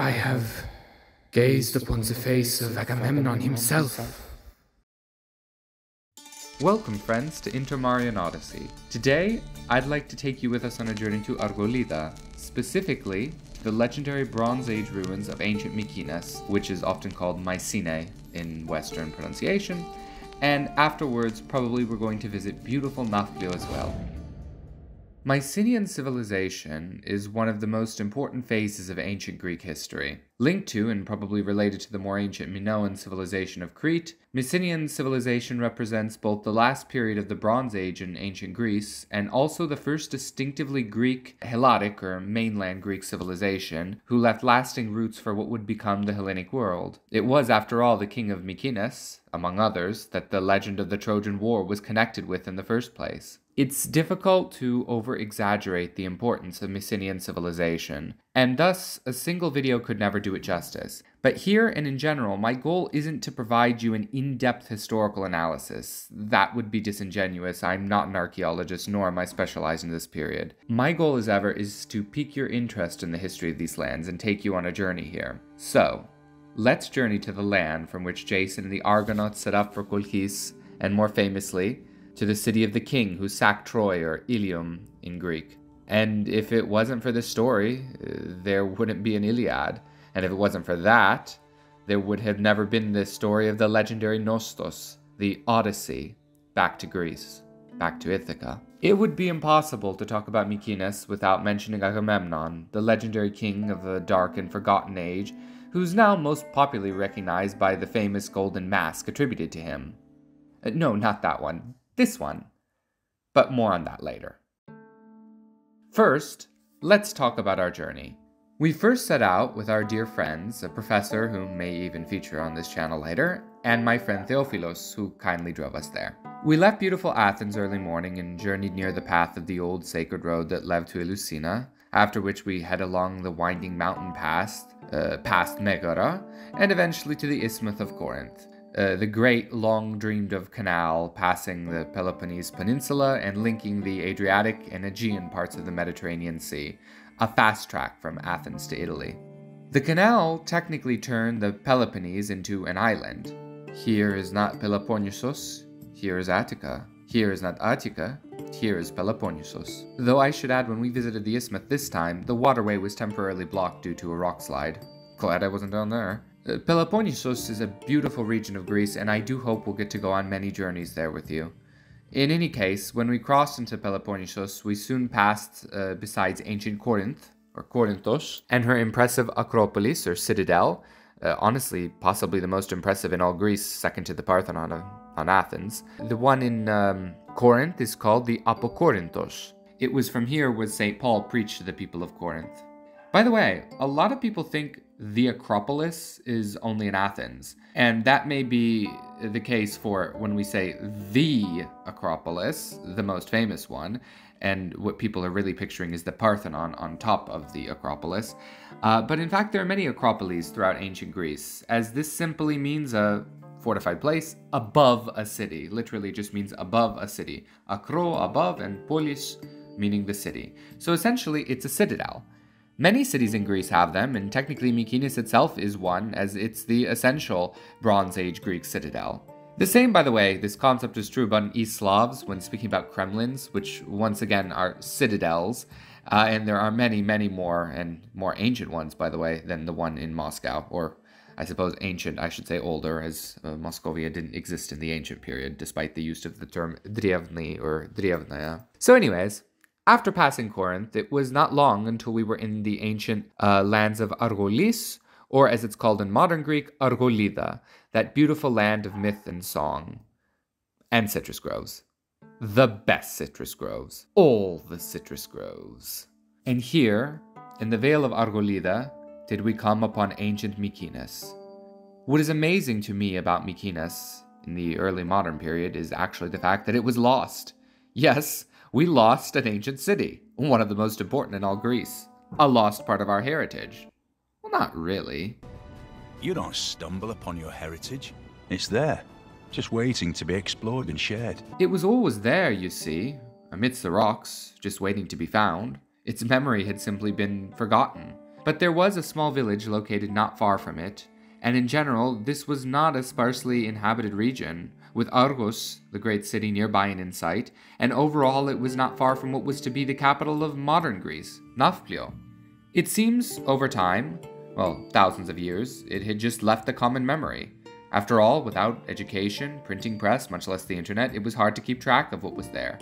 I have gazed upon the face of Agamemnon himself. Welcome, friends, to Intermarian Odyssey. Today, I'd like to take you with us on a journey to Argolida, specifically to the legendary Bronze Age ruins of ancient Mykines, which is often called Mycenae in Western pronunciation, and afterwards, probably we're going to visit beautiful Nafplio as well. Mycenaean civilization is one of the most important phases of ancient Greek history. Linked to and probably related to the more ancient Minoan civilization of Crete, Mycenaean civilization represents both the last period of the Bronze Age in ancient Greece and also the first distinctively Greek Helladic or mainland Greek civilization who left lasting roots for what would become the Hellenic world. It was, after all, the king of Mykines, among others, that the legend of the Trojan War was connected with in the first place. It's difficult to over exaggerate the importance of Mycenaean civilization, and thus a single video could never do it justice. But here and in general, my goal isn't to provide you an in depth historical analysis. That would be disingenuous. I'm not an archaeologist, nor am I specialized in this period. My goal, as ever, is to pique your interest in the history of these lands and take you on a journey here. So, let's journey to the land from which Jason and the Argonauts set up for Colchis, and more famously, to the city of the king who sacked Troy, or Ilium in Greek. And if it wasn't for this story, uh, there wouldn't be an Iliad. And if it wasn't for that, there would have never been this story of the legendary Nostos, the Odyssey, back to Greece, back to Ithaca. It would be impossible to talk about Mykines without mentioning Agamemnon, the legendary king of a dark and forgotten age, who's now most popularly recognized by the famous golden mask attributed to him. Uh, no, not that one this one. But more on that later. First, let's talk about our journey. We first set out with our dear friends, a professor who may even feature on this channel later, and my friend Theophilos, who kindly drove us there. We left beautiful Athens early morning and journeyed near the path of the old sacred road that led to Eleusina, after which we head along the winding mountain pass, uh, past Megara, and eventually to the Isthmus of Corinth, uh, the great long dreamed of canal passing the Peloponnese Peninsula and linking the Adriatic and Aegean parts of the Mediterranean Sea, a fast track from Athens to Italy. The canal technically turned the Peloponnese into an island. Here is not Peloponnesos, here is Attica. Here is not Attica, here is Peloponnesos. Though I should add, when we visited the isthmus this time, the waterway was temporarily blocked due to a rock slide. Glad I wasn't down there. Uh, Peloponnesos is a beautiful region of Greece, and I do hope we'll get to go on many journeys there with you. In any case, when we crossed into Peloponnesos, we soon passed, uh, besides ancient Corinth, or Corinthos, and her impressive Acropolis, or citadel, uh, honestly, possibly the most impressive in all Greece, second to the Parthenon on Athens. The one in um, Corinth is called the Akrokorinthos. It was from here where St. Paul preached to the people of Corinth. By the way, a lot of people think the Acropolis is only in Athens. And that may be the case for when we say the Acropolis, the most famous one, and what people are really picturing is the Parthenon on top of the Acropolis. Uh, but in fact, there are many Acropolis throughout ancient Greece, as this simply means a fortified place above a city. Literally just means above a city. Acro, above, and polis, meaning the city. So essentially, it's a citadel. Many cities in Greece have them, and technically Mykines itself is one, as it's the essential Bronze Age Greek citadel. The same, by the way, this concept is true about East Slavs when speaking about Kremlins, which once again are citadels, uh, and there are many, many more, and more ancient ones, by the way, than the one in Moscow, or I suppose ancient, I should say older, as uh, Moscovia didn't exist in the ancient period, despite the use of the term drevny or drevnaya. So, anyways, after passing Corinth, it was not long until we were in the ancient uh, lands of Argolis, or as it's called in modern Greek, Argolida, that beautiful land of myth and song. And citrus groves. The best citrus groves. All the citrus groves. And here, in the Vale of Argolida, did we come upon ancient Mykines. What is amazing to me about Mykines in the early modern period is actually the fact that it was lost. Yes, we lost an ancient city, one of the most important in all Greece. A lost part of our heritage. Well, not really. You don't stumble upon your heritage. It's there, just waiting to be explored and shared. It was always there, you see, amidst the rocks, just waiting to be found. Its memory had simply been forgotten. But there was a small village located not far from it, and in general, this was not a sparsely inhabited region, with Argos, the great city nearby and in sight, and overall it was not far from what was to be the capital of modern Greece, Nafplio. It seems, over time, well, thousands of years, it had just left the common memory. After all, without education, printing press, much less the internet, it was hard to keep track of what was there.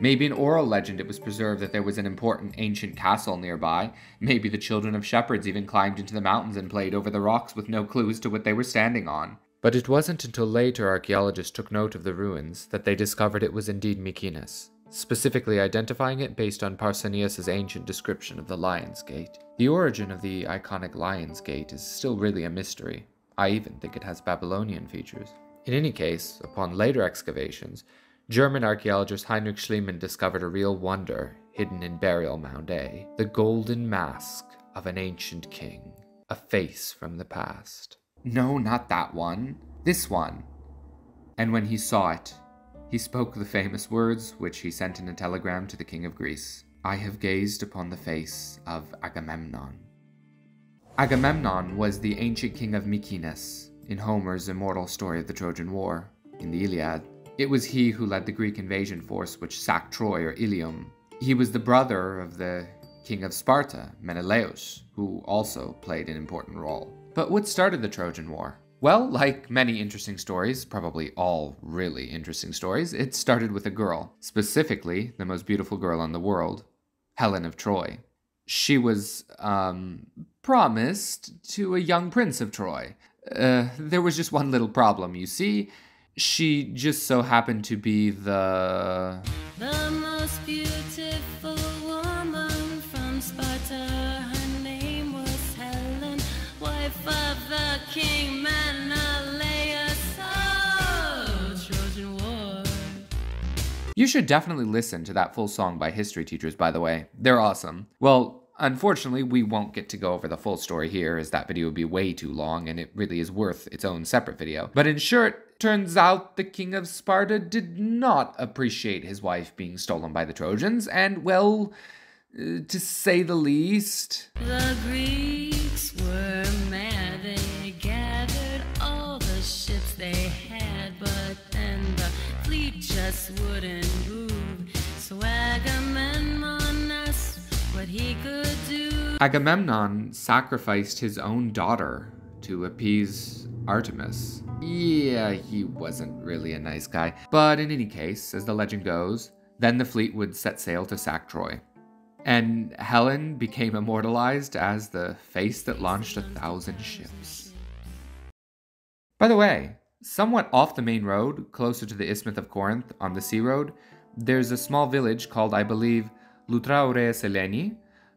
Maybe in oral legend it was preserved that there was an important ancient castle nearby. Maybe the children of shepherds even climbed into the mountains and played over the rocks with no clues to what they were standing on. But it wasn't until later archaeologists took note of the ruins that they discovered it was indeed Mykines, specifically identifying it based on Pausanias' ancient description of the Lion's Gate. The origin of the iconic Lion's Gate is still really a mystery. I even think it has Babylonian features. In any case, upon later excavations, German archaeologist Heinrich Schliemann discovered a real wonder hidden in Burial Mound A the golden mask of an ancient king, a face from the past. No, not that one. This one. And when he saw it, he spoke the famous words which he sent in a telegram to the King of Greece I have gazed upon the face of Agamemnon. Agamemnon was the ancient king of Mykines in Homer's immortal story of the Trojan War, in the Iliad. It was he who led the Greek invasion force which sacked Troy or Ilium. He was the brother of the king of Sparta, Menelaus, who also played an important role. But what started the Trojan War? Well, like many interesting stories, probably all really interesting stories, it started with a girl, specifically the most beautiful girl in the world, Helen of Troy. She was um, promised to a young prince of Troy. Uh, there was just one little problem, you see. She just so happened to be the. The most beautiful You should definitely listen to that full song by history teachers, by the way. They're awesome. Well, unfortunately, we won't get to go over the full story here, as that video would be way too long and it really is worth its own separate video. But in short, turns out the king of Sparta did not appreciate his wife being stolen by the Trojans, and well, uh, to say the least. The Greeks were just wouldn't move. So Agamemnon asked what he could do. Agamemnon sacrificed his own daughter to appease Artemis. Yeah, he wasn't really a nice guy. But in any case, as the legend goes, then the fleet would set sail to sack Troy. And Helen became immortalized as the face that launched a thousand ships. By the way, somewhat off the main road, closer to the Isthmus of Corinth on the sea road, there's a small village called, I believe, Lutraure Seleni,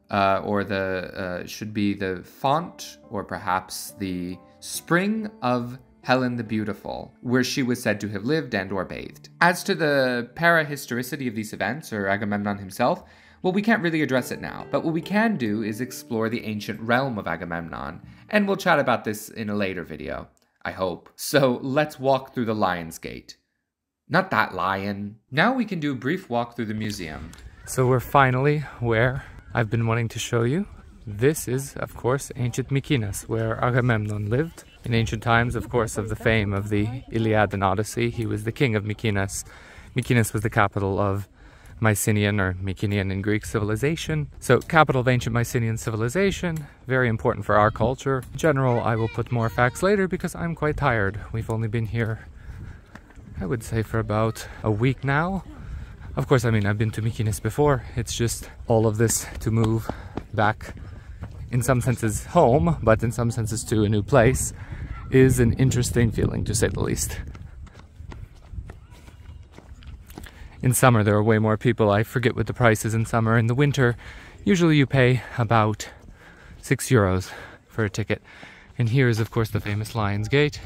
uh, or the uh, should be the font, or perhaps the spring of Helen the Beautiful, where she was said to have lived and or bathed. As to the parahistoricity of these events, or Agamemnon himself, well, we can't really address it now, but what we can do is explore the ancient realm of Agamemnon, and we'll chat about this in a later video, I hope. So let's walk through the Lion's Gate. Not that lion. Now we can do a brief walk through the museum. So we're finally where I've been wanting to show you. This is, of course, ancient Mykines, where Agamemnon lived. In ancient times, of course, of the fame of the Iliad and Odyssey, he was the king of Mykines. Mykines was the capital of Mycenaean or Mycenaean in Greek civilization. So, capital of ancient Mycenaean civilization, very important for our culture. In general, I will put more facts later because I'm quite tired. We've only been here, I would say, for about a week now. Of course, I mean, I've been to Mykines before. It's just all of this to move back, in some senses, home, but in some senses to a new place, is an interesting feeling to say the least. In summer, there are way more people. I forget what the price is in summer. In the winter, usually you pay about six euros for a ticket. And here is, of course, the famous Lion's Gate,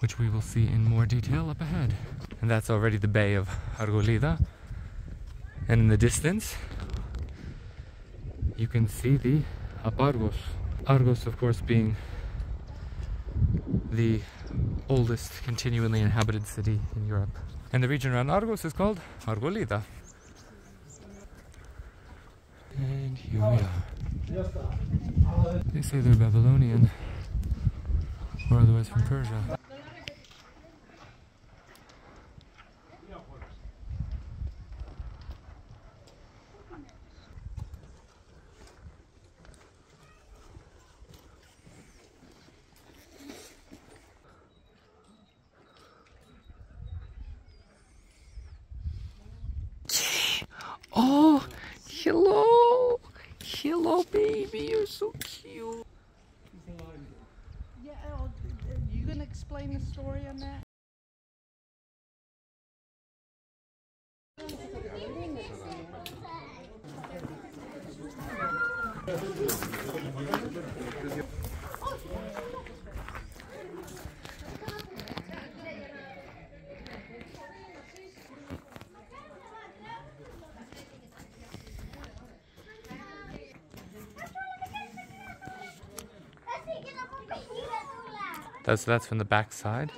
which we will see in more detail up ahead. And that's already the bay of Argolida. And in the distance, you can see the Argos. Argos, of course, being the oldest continually inhabited city in Europe. And the region around Argos is called Argolida. And here we are. They say they're Babylonian or otherwise from Persia. Oh, hello. Hello, baby. You're so cute. Yeah, oh, you gonna explain the story on that? That's that's from the back side.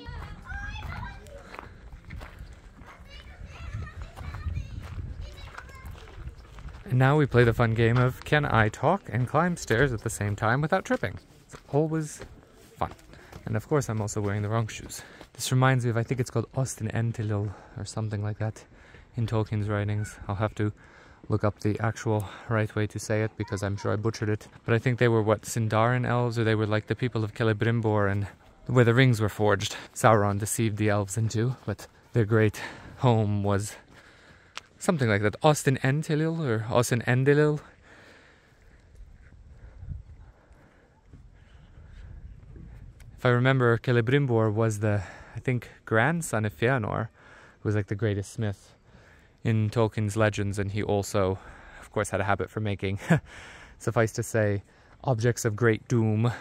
And now we play the fun game of can I talk and climb stairs at the same time without tripping? It's always fun. And of course, I'm also wearing the wrong shoes. This reminds me of, I think it's called Austin Entilil or something like that in Tolkien's writings. I'll have to look up the actual right way to say it because I'm sure I butchered it. But I think they were what, Sindarin elves, or they were like the people of Celebrimbor and where the rings were forged. Sauron deceived the elves into, but their great home was something like that. Austin Entilil or Austin Endilil. If I remember, Celebrimbor was the, I think, grandson of Fëanor, who was like the greatest smith in Tolkien's legends, and he also, of course, had a habit for making, suffice to say, objects of great doom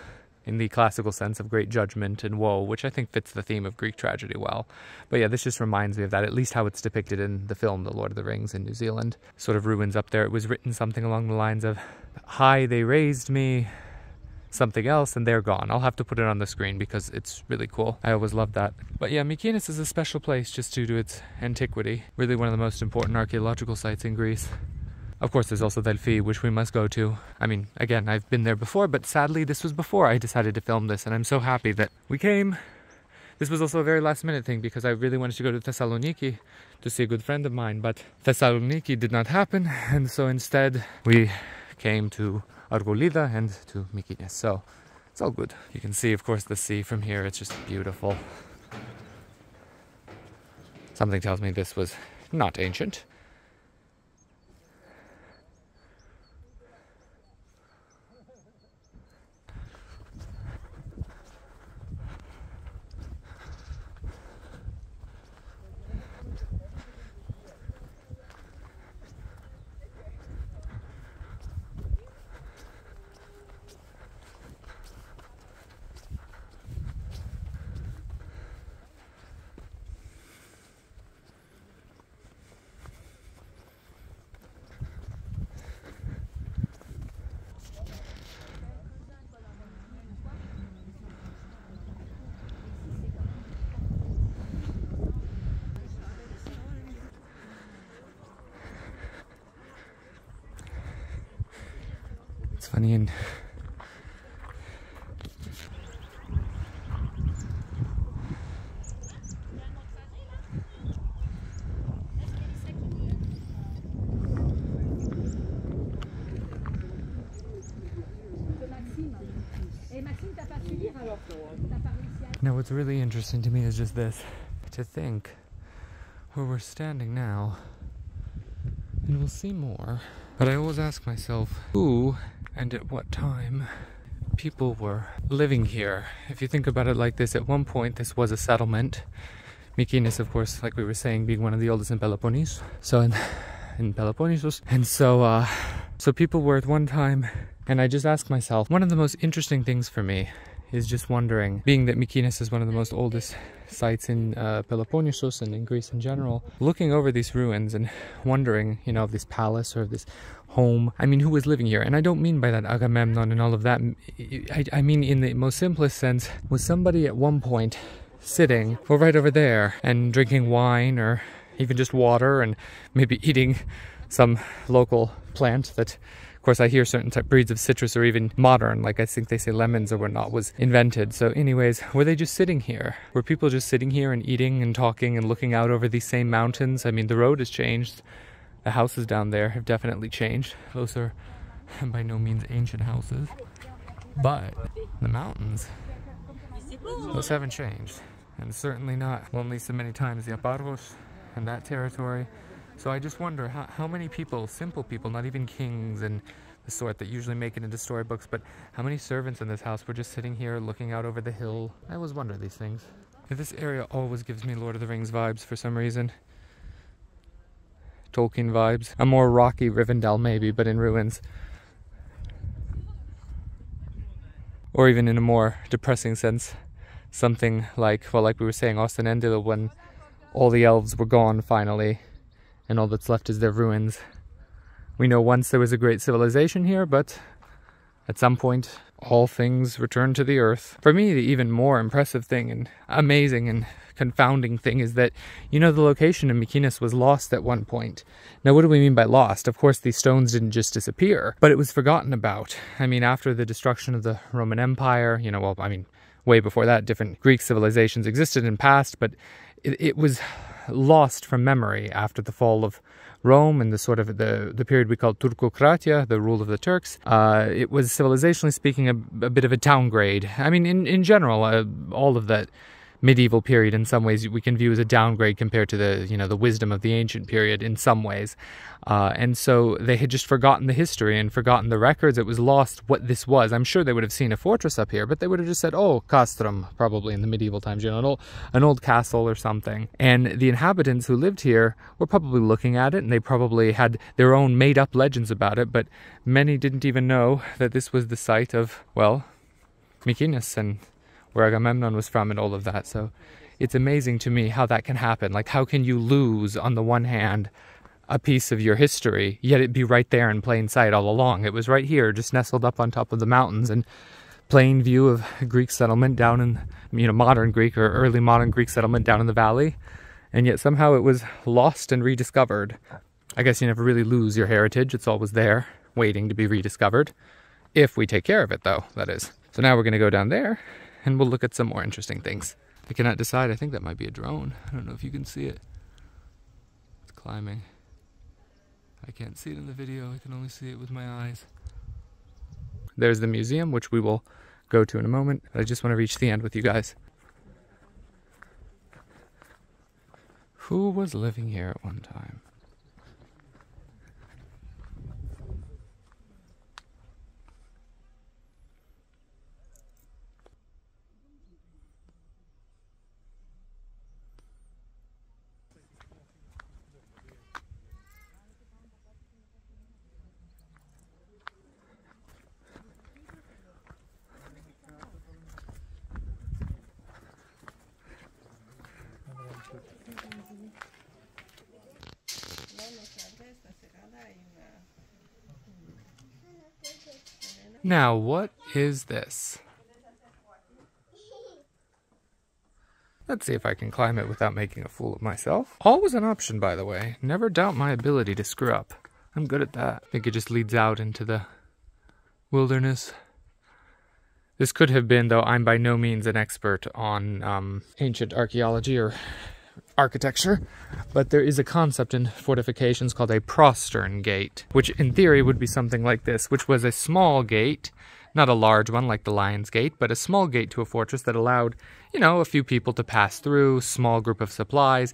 in the classical sense of great judgment and woe, which I think fits the theme of Greek tragedy well. But yeah, this just reminds me of that, at least how it's depicted in the film The Lord of the Rings in New Zealand. Sort of ruins up there. It was written something along the lines of, High they raised me, something else, and they're gone. I'll have to put it on the screen because it's really cool. I always love that. But yeah, Mykines is a special place just due to its antiquity. Really one of the most important archaeological sites in Greece. Of course, there's also Delphi, which we must go to. I mean, again, I've been there before, but sadly, this was before I decided to film this, and I'm so happy that we came. This was also a very last minute thing because I really wanted to go to Thessaloniki to see a good friend of mine, but Thessaloniki did not happen, and so instead we came to Argolida and to Mykines. So it's all good. You can see, of course, the sea from here. It's just beautiful. Something tells me this was not ancient. It's funny and Now, what's really interesting to me is just this to think where we're standing now, and we'll see more. But I always ask myself who and at what time people were living here. If you think about it like this, at one point this was a settlement. Mykines, of course, like we were saying, being one of the oldest in Peloponnese. So in, in Peloponnesus. And so, uh, so people were at one time, and I just ask myself, one of the most interesting things for me is just wondering, being that Mykines is one of the most oldest sites in uh, Peloponnesus and in Greece in general, looking over these ruins and wondering, you know, of this palace or of this home. I mean, who was living here? And I don't mean by that Agamemnon and all of that. I, I mean, in the most simplest sense, was somebody at one point sitting or right over there and drinking wine or even just water and maybe eating some local plant that course, I hear certain type breeds of citrus or even modern, like I think they say lemons or whatnot, was invented. So, anyways, were they just sitting here? Were people just sitting here and eating and talking and looking out over these same mountains? I mean, the road has changed. The houses down there have definitely changed. Those are by no means ancient houses. But the mountains, those haven't changed. And certainly not only so many times the Aparros and that territory. So I just wonder how, how many people, simple people, not even kings and the sort that usually make it into storybooks, but how many servants in this house were just sitting here looking out over the hill? I always wonder these things. This area always gives me Lord of the Rings vibes for some reason. Tolkien vibes. A more rocky Rivendell maybe, but in ruins. Or even in a more depressing sense, something like, well, like we were saying, Osten-Endil when all the elves were gone finally, and all that's left is their ruins. We know once there was a great civilization here, but at some point all things return to the earth. For me, the even more impressive thing and amazing and confounding thing is that, you know, the location in Mykines was lost at one point. Now, what do we mean by lost? Of course, these stones didn't just disappear, but it was forgotten about. I mean, after the destruction of the Roman Empire, you know, well, I mean, way before that, different Greek civilizations existed in past, but it, it was lost from memory after the fall of Rome and the sort of the, the period we call Turkocratia, the rule of the Turks, uh, it was civilizationally speaking a, a, bit of a downgrade. I mean, in, in general, uh, all of that medieval period in some ways we can view as a downgrade compared to the you know the wisdom of the ancient period in some ways. Uh, and so they had just forgotten the history and forgotten the records. It was lost what this was. I'm sure they would have seen a fortress up here but they would have just said oh castrum probably in the medieval times you know an old, an old castle or something. And the inhabitants who lived here were probably looking at it and they probably had their own made up legends about it but many didn't even know that this was the site of well Mykines and where Agamemnon was from and all of that. So it's amazing to me how that can happen. Like, how can you lose, on the one hand, a piece of your history, yet it be right there in plain sight all along? It was right here, just nestled up on top of the mountains and plain view of Greek settlement down in, you know, modern Greek or early modern Greek settlement down in the valley. And yet somehow it was lost and rediscovered. I guess you never really lose your heritage. It's always there, waiting to be rediscovered. If we take care of it, though, that is. So now we're going to go down there and we'll look at some more interesting things. I cannot decide. I think that might be a drone. I don't know if you can see it. It's climbing. I can't see it in the video. I can only see it with my eyes. There's the museum, which we will go to in a moment. I just want to reach the end with you guys. Who was living here at one time? Now, what is this? Let's see if I can climb it without making a fool of myself. Always an option, by the way. Never doubt my ability to screw up. I'm good at that. I think it just leads out into the wilderness. This could have been, though I'm by no means an expert on um, ancient archaeology or architecture, but there is a concept in fortifications called a postern gate, which in theory would be something like this, which was a small gate, not a large one like the Lion's Gate, but a small gate to a fortress that allowed, you know, a few people to pass through, small group of supplies,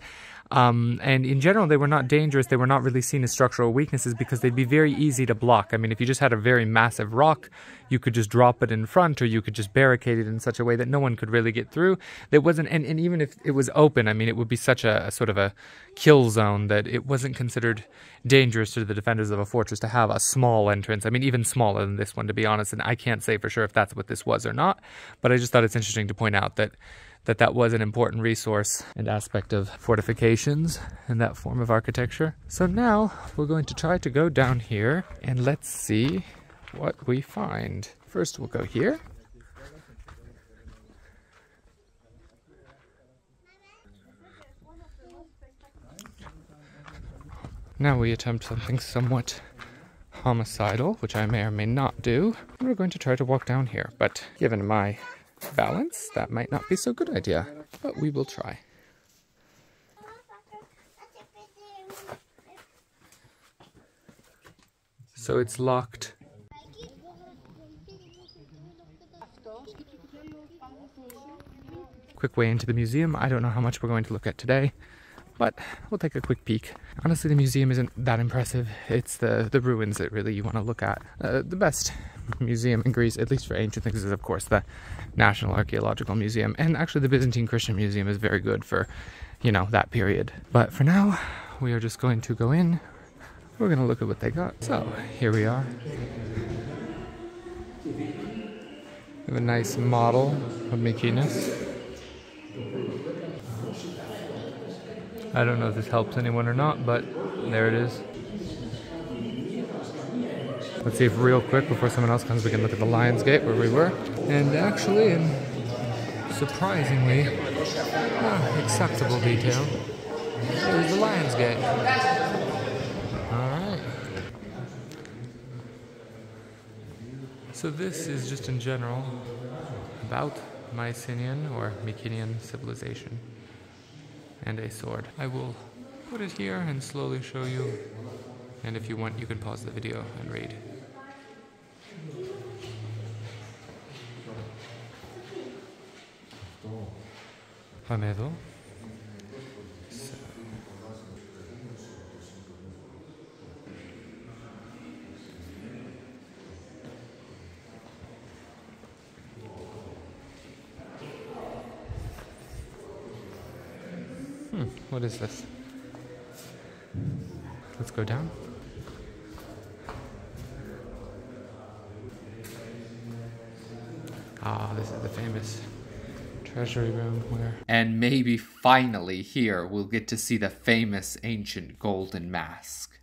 um, and in general, they were not dangerous. They were not really seen as structural weaknesses because they'd be very easy to block. I mean, if you just had a very massive rock, you could just drop it in front or you could just barricade it in such a way that no one could really get through. It wasn't, and, and even if it was open, I mean, it would be such a, a sort of a kill zone that it wasn't considered dangerous to the defenders of a fortress to have a small entrance. I mean, even smaller than this one, to be honest. And I can't say for sure if that's what this was or not, but I just thought it's interesting to point out that that that was an important resource and aspect of fortifications and that form of architecture. So now we're going to try to go down here and let's see what we find. First we'll go here. Now we attempt something somewhat homicidal, which I may or may not do. We're going to try to walk down here, but given my balance, that might not be so good idea. But we will try. So it's locked. Quick way into the museum. I don't know how much we're going to look at today, but we'll take a quick peek. Honestly, the museum isn't that impressive. It's the, the ruins that really you want to look at. Uh, the best museum in Greece, at least for ancient things, is of course the National Archaeological Museum. And actually, the Byzantine Christian Museum is very good for, you know, that period. But for now, we are just going to go in. We're going to look at what they got. So, here we are. We have a nice model of Mykines. I don't know if this helps anyone or not, but there it is. Let's see if real quick before someone else comes we can look at the Lions Gate where we were. And actually, in surprisingly ah, acceptable detail, there's the Lions Gate. Alright. So this is just in general about Mycenaean or Mycenaean civilization and a sword. I will put it here and slowly show you. And if you want, you can pause the video and read. Hamedo. Hmm, what is this? Let's go down. Ah, this is the famous treasury room where. And maybe finally here we'll get to see the famous ancient golden mask.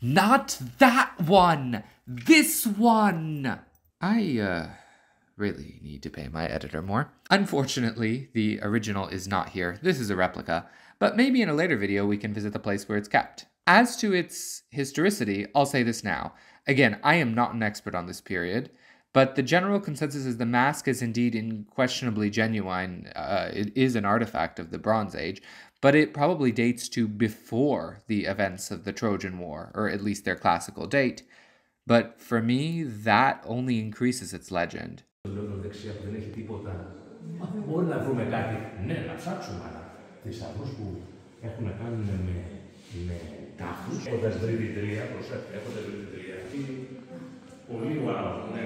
Not that one! This one! I, uh, really need to pay my editor more. Unfortunately, the original is not here. This is a replica, but maybe in a later video we can visit the place where it's kept. As to its historicity, I'll say this now. Again, I am not an expert on this period, but the general consensus is the mask is indeed unquestionably genuine. Uh, it is an artifact of the Bronze Age, but it probably dates to before the events of the Trojan War, or at least their classical date. But for me, that only increases its legend. λόγω δεξιά που δεν έχει τίποτα. Μα δεν μπορεί να βρούμε κάτι. Ναι, να ψάξουμε, αλλά θησαυρού που έχουν να κάνουν με, με τάφου. Έχοντα βρει την τρία, προσέξτε, έχοντα βρει την τρία. Πολύ wow, ναι.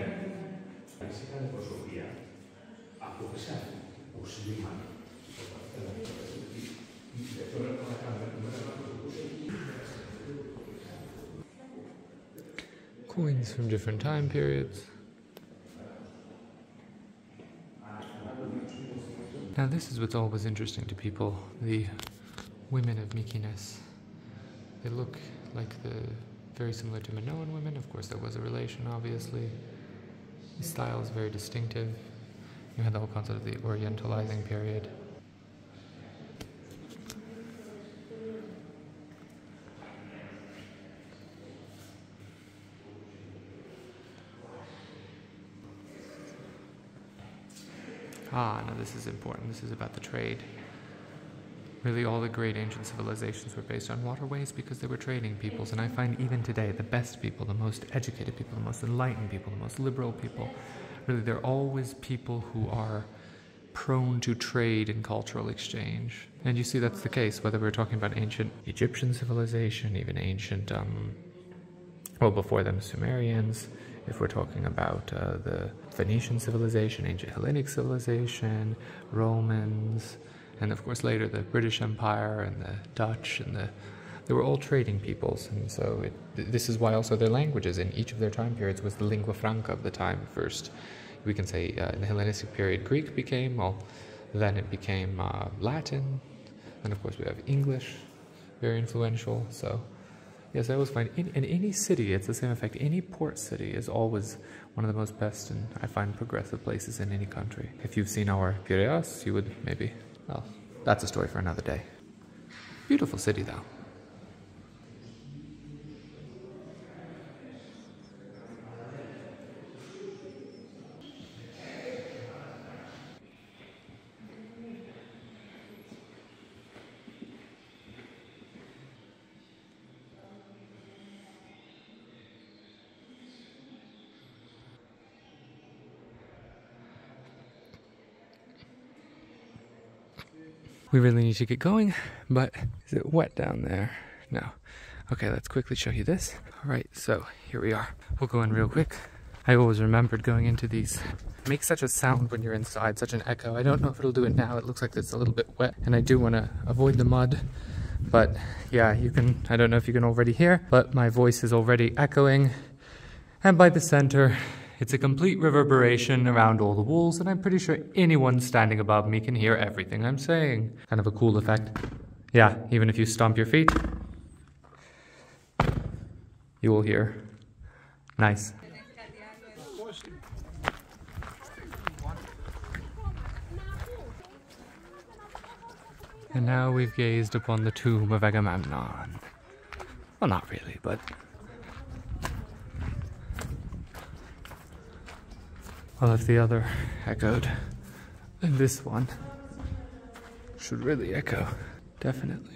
Coins from different time periods. Now this is what's always interesting to people, the women of Mykines. They look like the very similar to Minoan women. Of course, there was a relation, obviously. The style is very distinctive. You had the whole concept of the Orientalizing period. Ah, no, this is important. This is about the trade. Really, all the great ancient civilizations were based on waterways because they were trading peoples. And I find even today, the best people, the most educated people, the most enlightened people, the most liberal people, really, they're always people who are prone to trade and cultural exchange. And you see that's the case, whether we're talking about ancient Egyptian civilization, even ancient, um, well, before them, Sumerians, if we're talking about uh, the Phoenician civilization, ancient Hellenic civilization, Romans, and of course later the British Empire and the Dutch and the they were all trading peoples, and so it, this is why also their languages in each of their time periods was the lingua franca of the time. First, we can say uh, in the Hellenistic period, Greek became well, then it became uh, Latin, and of course we have English, very influential. So Yes, I always find in, in any city, it's the same effect. Any port city is always one of the most best and I find progressive places in any country. If you've seen our Piraeus, you would maybe, well, that's a story for another day. Beautiful city though. We really need to get going, but is it wet down there? No. Okay, let's quickly show you this. All right, so here we are. We'll go in real quick. I always remembered going into these. It makes such a sound when you're inside, such an echo. I don't know if it'll do it now. It looks like it's a little bit wet, and I do want to avoid the mud. But yeah, you can, I don't know if you can already hear, but my voice is already echoing. And by the center, it's a complete reverberation around all the walls, and I'm pretty sure anyone standing above me can hear everything I'm saying. Kind of a cool effect. Yeah, even if you stomp your feet, you will hear. Nice. And now we've gazed upon the tomb of Agamemnon. Well, not really, but. Well, if the other echoed, then this one should really echo. Definitely.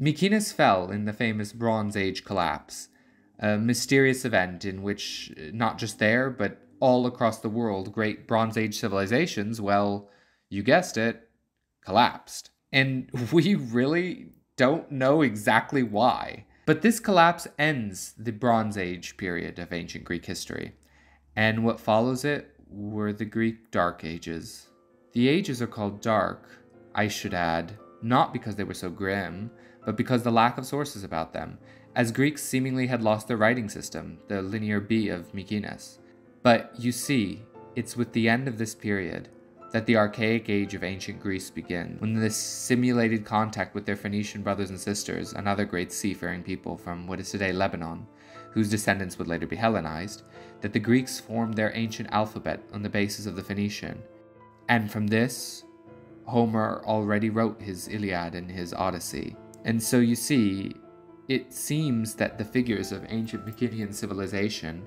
Mykines fell in the famous Bronze Age collapse, a mysterious event in which, uh, not just there, but all across the world, great Bronze Age civilizations, well, you guessed it, collapsed. And we really don't know exactly why. But this collapse ends the Bronze Age period of ancient Greek history. And what follows it were the Greek Dark Ages. The ages are called dark, I should add, not because they were so grim, but because the lack of sources about them, as Greeks seemingly had lost their writing system, the Linear B of Mykines. But you see, it's with the end of this period that the archaic age of ancient Greece begins, when this simulated contact with their Phoenician brothers and sisters, another great seafaring people from what is today Lebanon, whose descendants would later be Hellenized, that the Greeks formed their ancient alphabet on the basis of the Phoenician. And from this, Homer already wrote his Iliad and his Odyssey. And so you see, it seems that the figures of ancient Mycenaean civilization,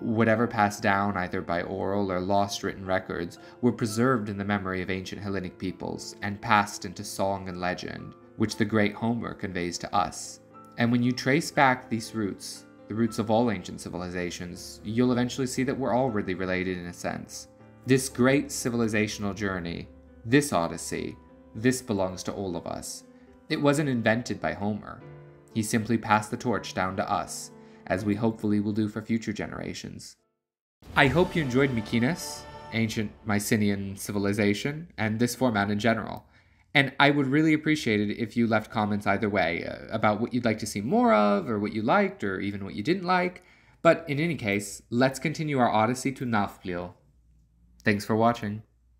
whatever passed down either by oral or lost written records, were preserved in the memory of ancient Hellenic peoples and passed into song and legend, which the great Homer conveys to us. And when you trace back these roots, the roots of all ancient civilizations, you'll eventually see that we're all really related in a sense. This great civilizational journey, this Odyssey, this belongs to all of us. It wasn't invented by Homer. He simply passed the torch down to us, as we hopefully will do for future generations. I hope you enjoyed Mykines, ancient Mycenaean civilization, and this format in general. And I would really appreciate it if you left comments either way uh, about what you'd like to see more of, or what you liked, or even what you didn't like. But in any case, let's continue our odyssey to Nafplio. Thanks for watching.